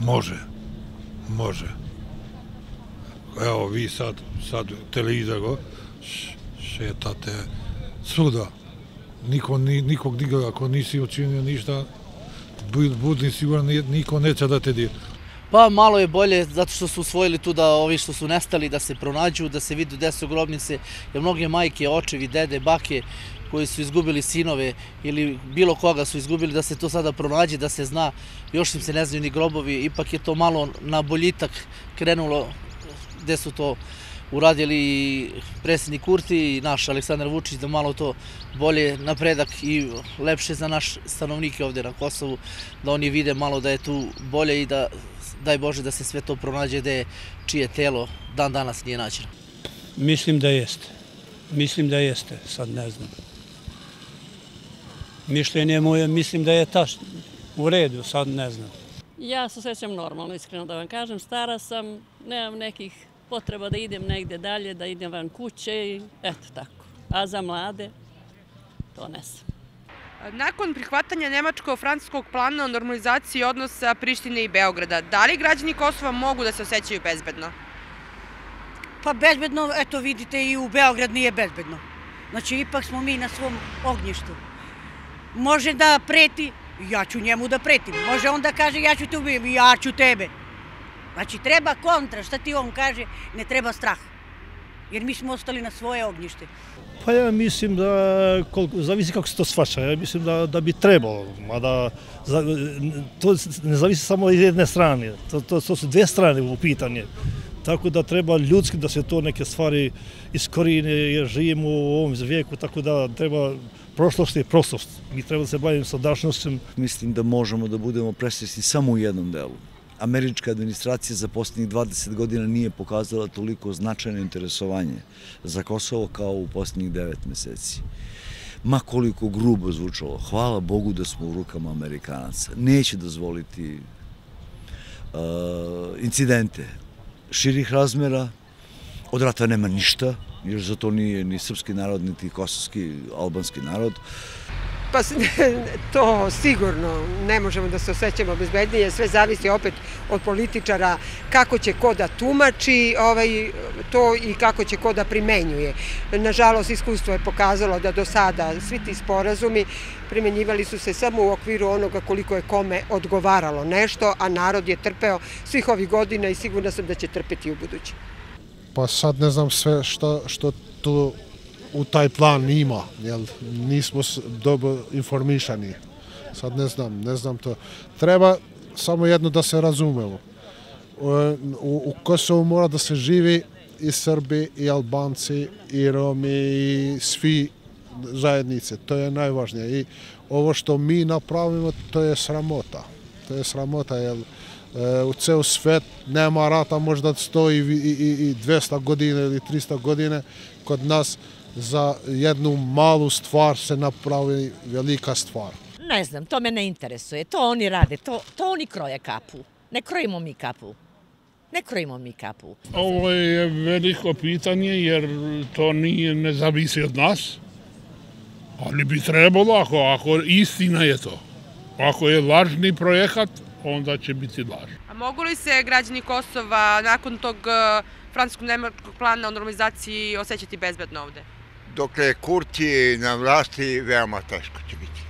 Može. Može. Evo vi sad, sad televizor go, šetate svuda. Niko, ni, nikog diga, ako nisi učinio ništa, budni siguran, niko neće da te dira. Pa malo je bolje zato što su usvojili tu da ovi što su nestali da se pronađu, da se vidi gde su grobnice, jer mnoge majke, očevi, dede, bake koji su izgubili sinove ili bilo koga su izgubili da se to sada pronađe, da se zna, još im se ne znaju ni grobovi, ipak je to malo na boljitak krenulo gde su to uradili i predsjednik Kurti i naš Aleksandar Vučić da malo to bolje napredak i lepše za naš stanovnike ovde na Kosovu, da oni vide malo da je tu bolje i da daj Bože da se sve to pronađe da je čije telo dan danas nije nađeno. Mislim da jeste. Mislim da jeste, sad ne znam. Mišljenje moje, mislim da je taš u redu, sad ne znam. Ja se osjećam normalno, iskreno da vam kažem. Stara sam, nemam nekih potreba da idem negde dalje, da idem van kuće i eto tako. A za mlade, to ne sam. Nakon prihvatanja Nemačko-Francuskog plana o normalizaciji odnosa Prištine i Beograda, da li građani Kosova mogu da se osjećaju bezbedno? Pa bezbedno, eto vidite, i u Beograd nije bezbedno. Znači, ipak smo mi na svom ognjištu. Može da preti, ja ću njemu da pretim. Može on da kaže, ja ću te ubijem, ja ću tebe. Znači, treba kontra, šta ti on kaže, ne treba strah. Jer mi smo ostali na svoje ognjište. Pa ja mislim da, koliko, zavisi kako se to svača, ja mislim da, da bi trebalo, mada za, to ne zavisi samo iz jedne strane, to, to, to su dve strane u pitanje. Tako da treba ljudski da se to neke stvari iskorine, jer živimo u ovom vijeku, tako da treba prošlost je prošlost. Mi treba da se bavimo sadašnjostom. Mislim da možemo da budemo presresni samo u jednom delu američka administracija za posljednjih 20 godina nije pokazala toliko značajno interesovanje za Kosovo kao u posljednjih 9 meseci. Ma koliko grubo zvučalo, hvala Bogu da smo u rukama Amerikanaca. Neće dozvoliti uh, incidente širih razmera, od rata nema ništa, jer za to nije ni srpski narod, niti kosovski, albanski narod. Pa to sigurno ne možemo da se osjećamo bezbednije, sve zavisi opet od političara kako će ko da tumači ovaj, to i kako će ko da primenjuje. Nažalost, iskustvo je pokazalo da do sada svi ti sporazumi primenjivali su se samo u okviru onoga koliko je kome odgovaralo nešto, a narod je trpeo svih ovih godina i sigurno sam da će trpeti u budući. Pa sad ne znam sve što, što tu u taj plan ima, jel, nismo dobro informišani. Sad ne znam, ne znam to. Treba samo jedno da se razumemo. U, u Kosovu mora da se živi i Srbi, i Albanci, i Romi, i svi zajednice. To je najvažnije. I ovo što mi napravimo, to je sramota. To je sramota, jer e, u ceo svet nema rata, možda stoji i, i, i 200 godina ili 300 godine. Kod nas za jednu malu stvar se napravi velika stvar. Ne znam, to me ne interesuje. To oni rade, to, to oni kroje kapu. Ne krojimo mi kapu. Ne krojimo mi kapu. Ovo je veliko pitanje jer to nije, ne zavisi od nas. Ali bi trebalo, ako, ako istina je to. Ako je lažni projekat, onda će biti laž. A mogu li se građani Kosova nakon tog eh, francuskog plana o normalizaciji osjećati bezbedno ovde? Dok je Kurti na vlasti, veoma teško će biti.